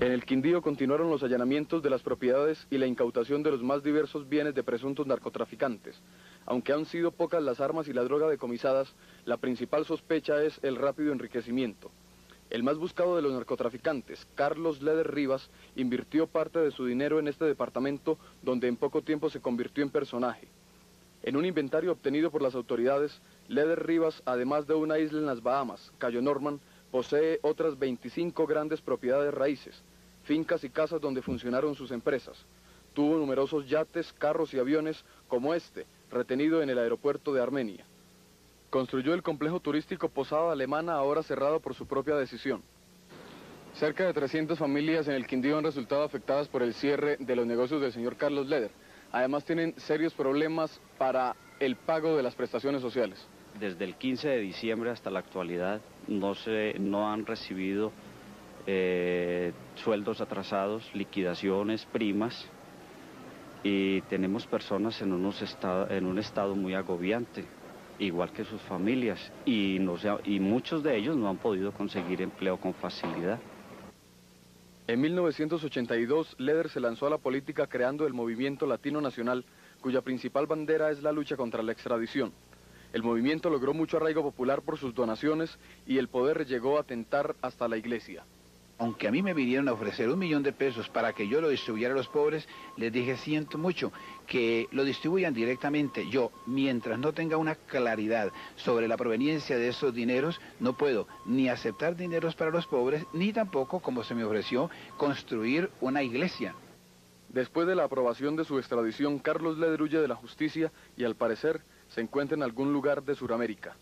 En el Quindío continuaron los allanamientos de las propiedades y la incautación de los más diversos bienes de presuntos narcotraficantes. Aunque han sido pocas las armas y la droga decomisadas, la principal sospecha es el rápido enriquecimiento. El más buscado de los narcotraficantes, Carlos Leder Rivas, invirtió parte de su dinero en este departamento donde en poco tiempo se convirtió en personaje. En un inventario obtenido por las autoridades, Leder Rivas, además de una isla en las Bahamas, Cayo Norman, posee otras 25 grandes propiedades raíces, fincas y casas donde funcionaron sus empresas. Tuvo numerosos yates, carros y aviones como este, retenido en el aeropuerto de Armenia. Construyó el complejo turístico Posada Alemana, ahora cerrado por su propia decisión. Cerca de 300 familias en el Quindío han resultado afectadas por el cierre de los negocios del señor Carlos Leder. Además tienen serios problemas para el pago de las prestaciones sociales. Desde el 15 de diciembre hasta la actualidad no, se, no han recibido eh, sueldos atrasados, liquidaciones, primas y tenemos personas en, unos en un estado muy agobiante, igual que sus familias, y, y muchos de ellos no han podido conseguir empleo con facilidad. En 1982, Leder se lanzó a la política creando el Movimiento Latino Nacional, cuya principal bandera es la lucha contra la extradición. El movimiento logró mucho arraigo popular por sus donaciones y el poder llegó a tentar hasta la iglesia aunque a mí me vinieron a ofrecer un millón de pesos para que yo lo distribuyera a los pobres, les dije, siento mucho, que lo distribuyan directamente. Yo, mientras no tenga una claridad sobre la proveniencia de esos dineros, no puedo ni aceptar dineros para los pobres, ni tampoco, como se me ofreció, construir una iglesia. Después de la aprobación de su extradición, Carlos Leder de la justicia y al parecer se encuentra en algún lugar de Sudamérica.